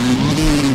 Mm-hmm.